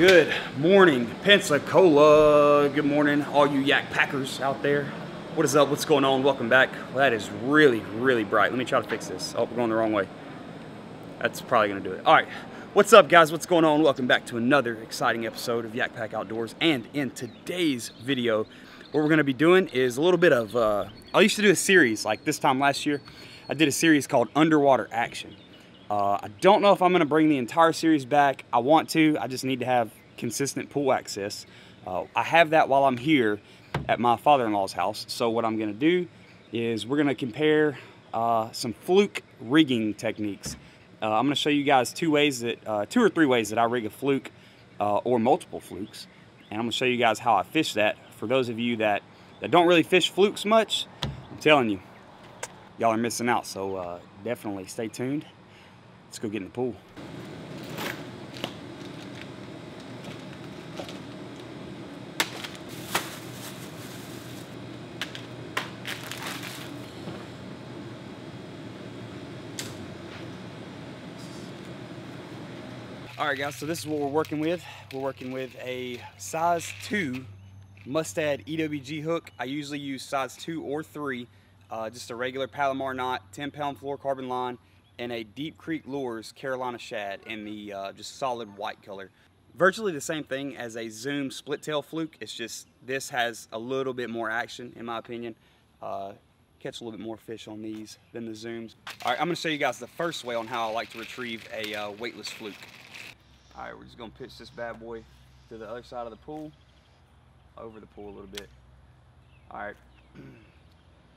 Good morning, Pensacola. Good morning, all you yak packers out there. What is up? What's going on? Welcome back. Well, that is really, really bright. Let me try to fix this. Oh, we're going the wrong way. That's probably gonna do it. All right. What's up, guys? What's going on? Welcome back to another exciting episode of YakPak Outdoors. And in today's video, what we're gonna be doing is a little bit of, uh, I used to do a series like this time last year. I did a series called Underwater Action. Uh, I don't know if I'm going to bring the entire series back. I want to. I just need to have consistent pool access. Uh, I have that while I'm here at my father-in-law's house. So what I'm going to do is we're going to compare uh, some fluke rigging techniques. Uh, I'm going to show you guys two ways that, uh, two or three ways that I rig a fluke uh, or multiple flukes. And I'm going to show you guys how I fish that. For those of you that, that don't really fish flukes much, I'm telling you, y'all are missing out. So definitely stay tuned. Let's go get in the pool. All right guys, so this is what we're working with. We're working with a size two Mustad EWG hook. I usually use size two or three, uh, just a regular Palomar knot, 10 pound fluorocarbon line, and a Deep Creek Lures Carolina Shad in the uh, just solid white color. Virtually the same thing as a Zoom split tail fluke. It's just this has a little bit more action in my opinion. Uh, catch a little bit more fish on these than the Zooms. All right, I'm gonna show you guys the first way on how I like to retrieve a uh, weightless fluke. All right, we're just gonna pitch this bad boy to the other side of the pool, over the pool a little bit. All right,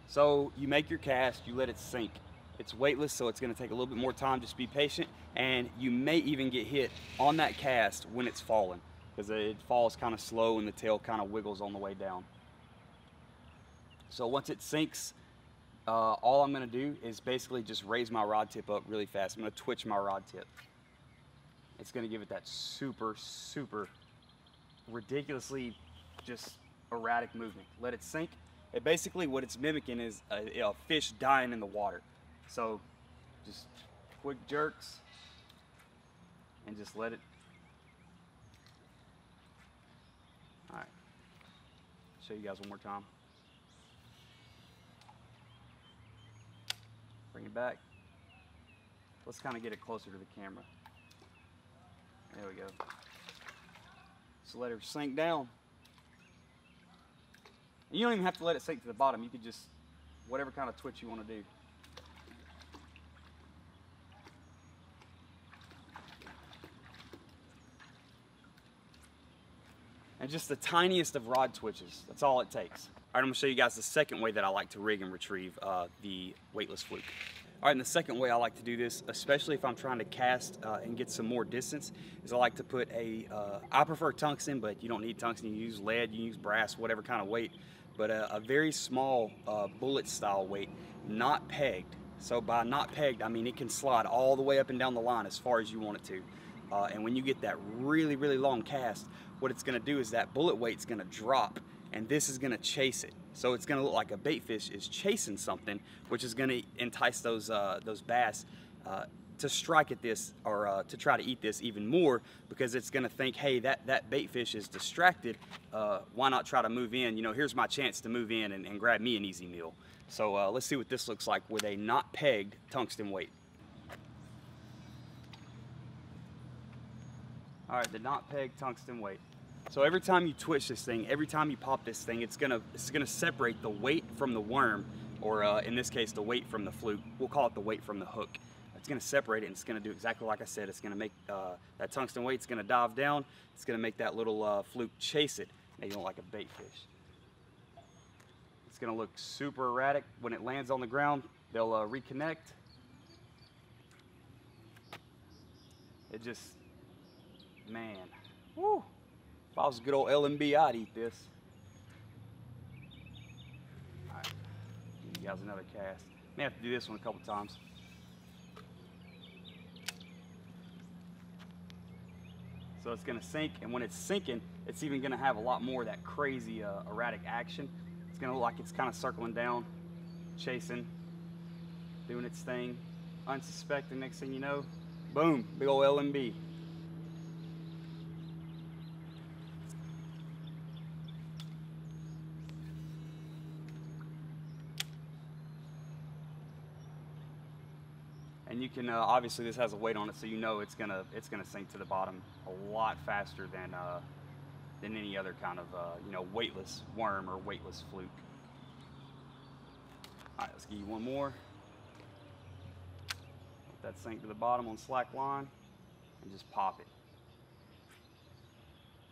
so you make your cast, you let it sink. It's weightless, so it's gonna take a little bit more time. Just be patient, and you may even get hit on that cast when it's falling, because it falls kind of slow and the tail kind of wiggles on the way down. So once it sinks, uh, all I'm gonna do is basically just raise my rod tip up really fast. I'm gonna twitch my rod tip. It's gonna give it that super, super ridiculously just erratic movement. Let it sink. It basically, what it's mimicking is a, a fish dying in the water. So just quick jerks and just let it. All right, show you guys one more time. Bring it back. Let's kind of get it closer to the camera. There we go. So let her sink down. And you don't even have to let it sink to the bottom. You could just, whatever kind of twitch you want to do. And just the tiniest of rod twitches. That's all it takes. All right, I'm gonna show you guys the second way that I like to rig and retrieve uh, the weightless fluke. All right, and the second way I like to do this, especially if I'm trying to cast uh, and get some more distance, is I like to put a. Uh, I prefer tungsten, but you don't need tungsten. You use lead, you use brass, whatever kind of weight. But a, a very small uh, bullet style weight, not pegged. So by not pegged, I mean it can slide all the way up and down the line as far as you want it to. Uh, and when you get that really, really long cast, what it's gonna do is that bullet weight's gonna drop and this is gonna chase it. So it's gonna look like a bait fish is chasing something, which is gonna entice those, uh, those bass uh, to strike at this or uh, to try to eat this even more because it's gonna think, hey, that, that bait fish is distracted. Uh, why not try to move in? You know, here's my chance to move in and, and grab me an easy meal. So uh, let's see what this looks like with a not pegged tungsten weight. All right, the knot peg tungsten weight. So every time you twitch this thing, every time you pop this thing, it's gonna it's gonna separate the weight from the worm, or uh, in this case, the weight from the fluke. We'll call it the weight from the hook. It's gonna separate it and it's gonna do exactly like I said. It's gonna make uh, that tungsten weight, it's gonna dive down. It's gonna make that little uh, fluke chase it. Now you don't like a bait fish. It's gonna look super erratic. When it lands on the ground, they'll uh, reconnect. It just, man, woo. If I was a good old LMB, I'd eat this. All right, give you guys another cast. May have to do this one a couple times. So it's gonna sink, and when it's sinking, it's even gonna have a lot more of that crazy uh, erratic action. It's gonna look like it's kind of circling down, chasing, doing its thing, unsuspecting. Next thing you know, boom, big old LMB. And you can, uh, obviously this has a weight on it, so you know it's gonna, it's gonna sink to the bottom a lot faster than, uh, than any other kind of, uh, you know, weightless worm or weightless fluke. All right, let's give you one more. Let that sink to the bottom on slack line and just pop it.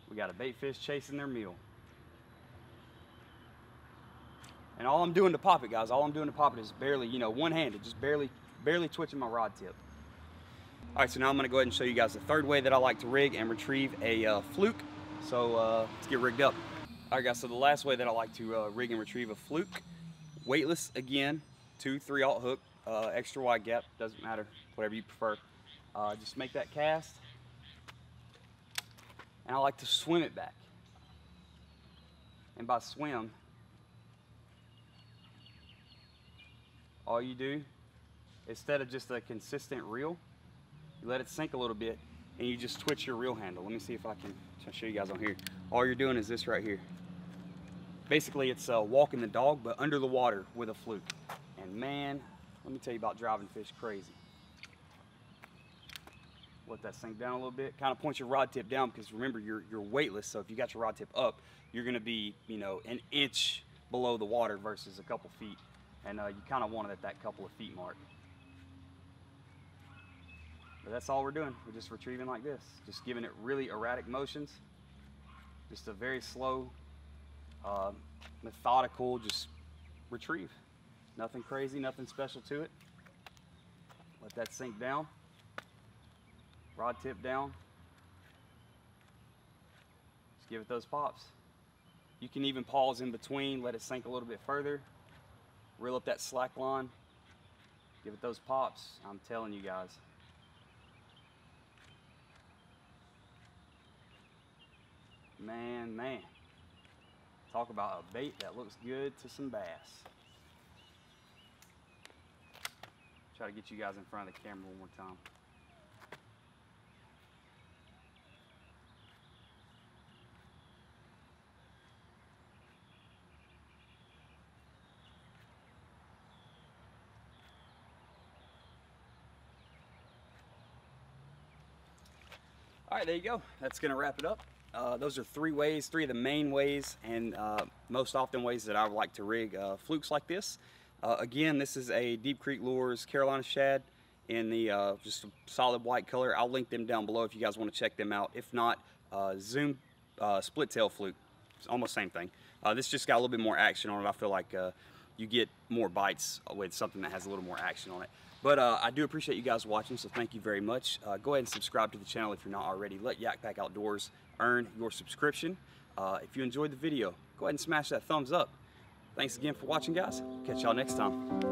We got a bait fish chasing their meal. And all I'm doing to pop it, guys, all I'm doing to pop it is barely, you know, one-handed, just barely, barely twitching my rod tip. All right, so now I'm gonna go ahead and show you guys the third way that I like to rig and retrieve a uh, fluke. So uh, let's get rigged up. All right, guys, so the last way that I like to uh, rig and retrieve a fluke, weightless again, two, three aught hook, uh, extra wide gap, doesn't matter, whatever you prefer. Uh, just make that cast, and I like to swim it back. And by swim, all you do, instead of just a consistent reel, you let it sink a little bit and you just twitch your reel handle. Let me see if I can show you guys on here. All you're doing is this right here. Basically, it's uh, walking the dog, but under the water with a fluke. And man, let me tell you about driving fish crazy. Let that sink down a little bit. Kind of point your rod tip down because remember, you're, you're weightless. So if you got your rod tip up, you're gonna be, you know, an inch below the water versus a couple feet. And uh, you kind of want it at that couple of feet mark. But that's all we're doing. We're just retrieving like this. Just giving it really erratic motions. Just a very slow, uh, methodical, just retrieve. Nothing crazy, nothing special to it. Let that sink down. Rod tip down. Just give it those pops. You can even pause in between, let it sink a little bit further. Reel up that slack line. Give it those pops. I'm telling you guys. Man, man. Talk about a bait that looks good to some bass. Try to get you guys in front of the camera one more time. All right, there you go. That's gonna wrap it up. Uh, those are three ways, three of the main ways and uh, most often ways that I would like to rig uh, flukes like this. Uh, again, this is a Deep Creek Lures Carolina Shad in the uh, just a solid white color. I'll link them down below if you guys want to check them out. If not, uh, Zoom split tail fluke. It's almost same thing. this just got a little bit more action on it. I feel like you get more bites with something that has a little more action on it. But uh, I do appreciate you guys watching, so thank you very much. Uh, go ahead and subscribe to the channel if you're not already. Let YakPak Outdoors earn your subscription. Uh, if you enjoyed the video, go ahead and smash that thumbs up. Thanks again for watching, guys. Catch y'all next time.